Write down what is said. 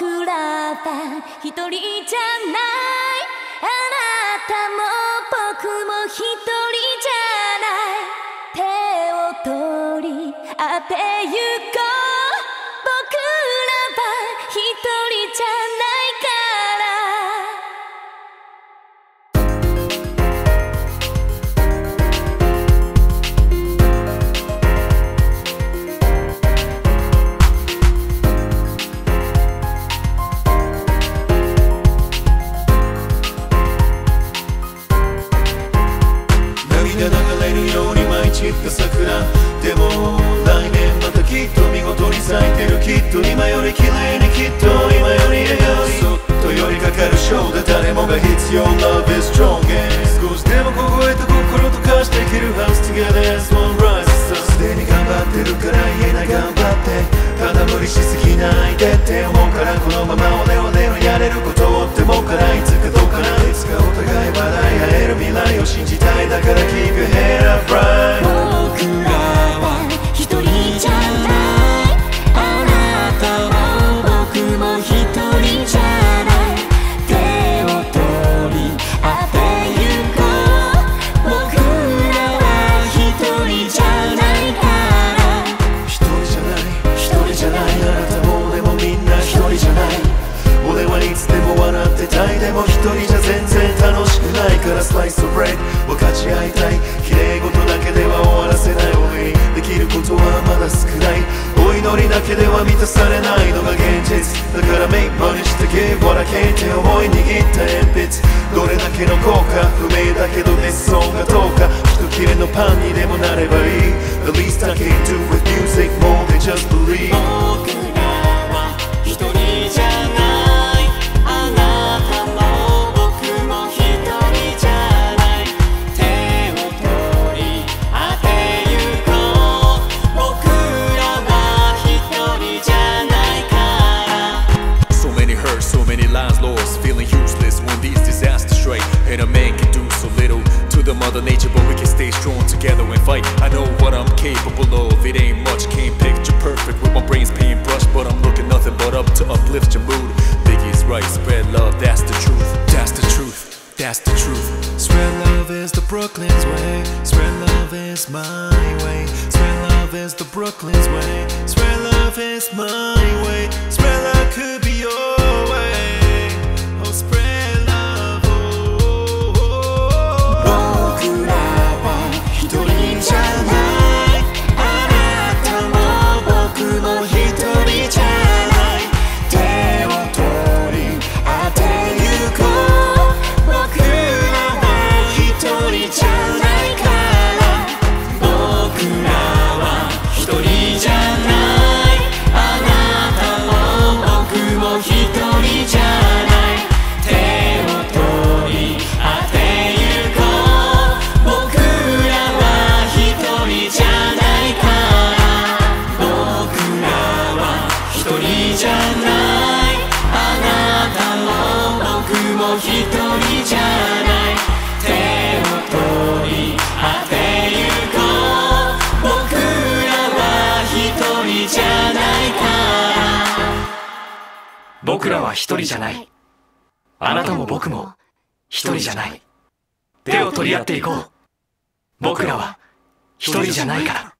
僕らは一人じゃない。あなたも僕も一人。涙流れるように舞い散った桜でも来年またきっと見事に咲いてるきっと今より綺麗にきっと今より笑顔にそっと寄りかかる衝動誰もが必要 Love is strong and 少しでも凍えた心と化して生きる House together as one rise すでに頑張ってるから言えない頑張って。ただ無理しすぎないでって思うからこのも一人じゃ全然楽しくないからスライスとブレイド分かち合いたい。綺麗事だけでは終わらせない俺にできることはまだ少ない。お祈りだけでは満たされないのが現実。だからメイクマネして give what I can って思い握った鉛筆。どれだけの効果不明だけどね。Lives lost, feeling useless when these disasters strike. And a man can do so little to the mother nature, but we can stay strong together and fight. I know what I'm capable of, it ain't much, can't picture perfect with my brain's paintbrush, but I'm looking nothing but up to uplift your mood. Biggie's right, spread love, that's the truth, that's the truth, that's the truth. Spread love is the Brooklyn's way. Spread love is my way. Spread love is the Brooklyn's way. Spread love is my way. 一人じゃない。あなたも僕も一人じゃない。手を取り合ってゆこう。僕らは一人じゃないか。ら僕らは一人じゃない。あなたも僕も一人じゃない。手を取り合っていこう。僕らは一人じゃないから。